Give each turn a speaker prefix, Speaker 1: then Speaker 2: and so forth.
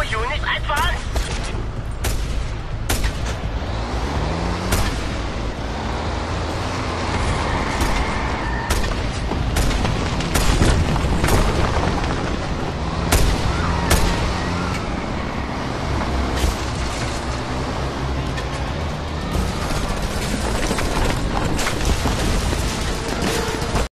Speaker 1: for unit advanced.